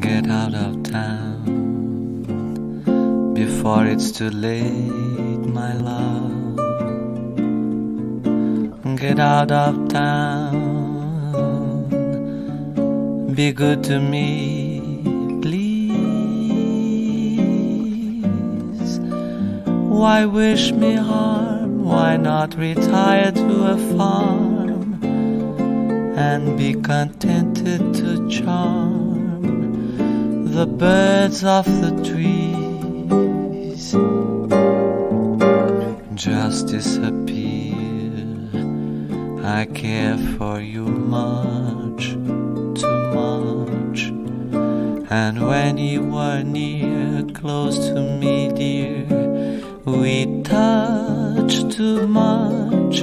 Get out of town before it's too late, my love. Get out of town. Be good to me, please. Why wish me harm? Why not retire to a farm and be contented to charm? The birds off the trees just disappear. I care for you much, too much. And when you were near, close to me, dear, we touch too much.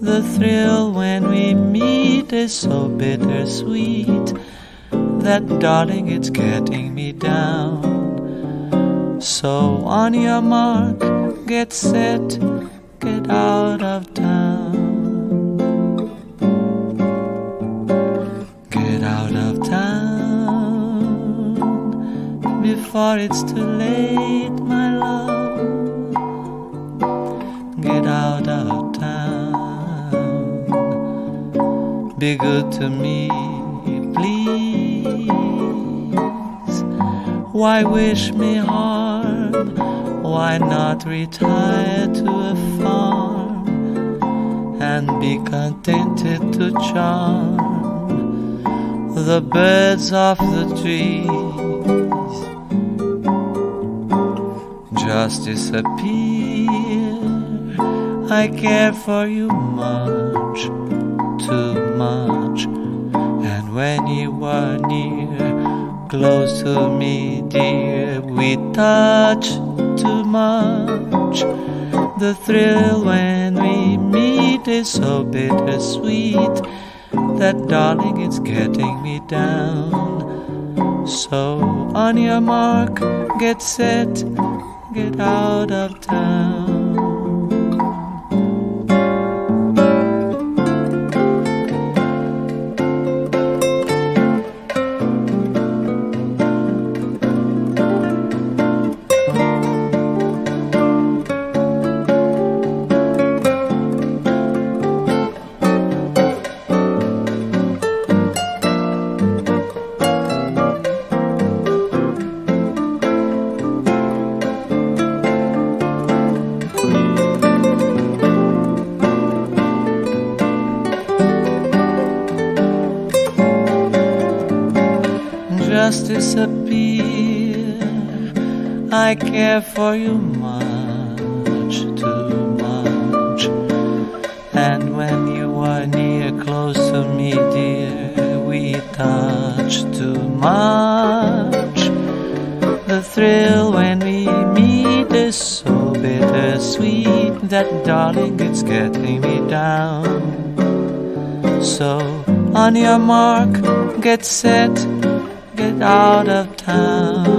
The thrill when we meet is so bittersweet that darling, it's getting me down. So on your mark, get set, get out of town. Get out of town before it's too late, my love. Get out of town. Be good to me, please. Why wish me harm? Why not retire to a farm and be contented to charm the birds off the trees? Just disappear. I care for you much, too much. And when you are near, close to me, dear, we touch too much. The thrill when we meet is so bittersweet that, darling, it's getting me down. So, on your mark, get set, get out of town. Just disappear. I care for you much, too much. And when you are near, close to me, dear, we touch too much. The thrill when we meet is so bittersweet that, darling, it's getting me down. So, on your mark, get set get out of town.